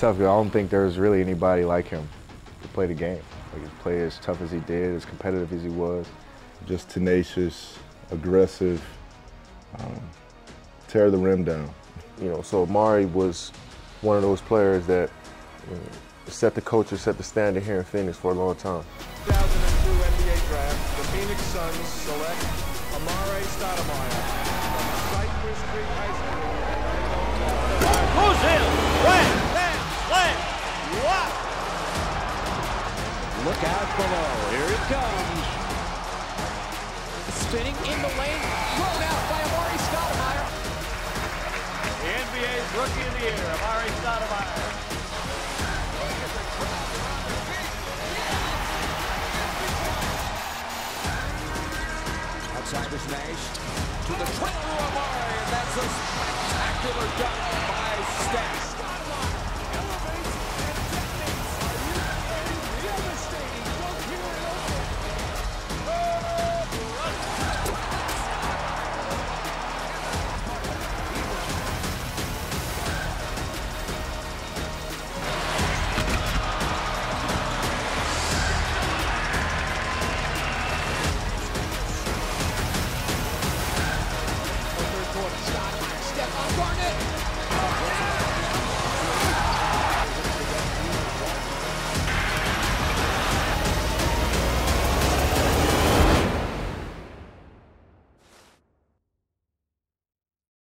tough. I don't think there's really anybody like him to play the game. Like, to play as tough as he did, as competitive as he was. Just tenacious, aggressive, um, tear the rim down. You know, so Amar'e was one of those players that you know, set the culture, set the standard here in Phoenix for a long time. 2002 NBA draft, the Phoenix Suns select Amar'e Stoudemire from Cypress Creek High School. Goes in. Slam, slam. What? Look out below. Here it comes. Spinning in the lane. Thrown out by Amar'e Stoudemire. The NBA's Rookie of the Year, Amar'e Stoudemire. Outside is Nash. To the trailer, Amar'e. And that's a spectacular dunk by Steph. Step on Garnett.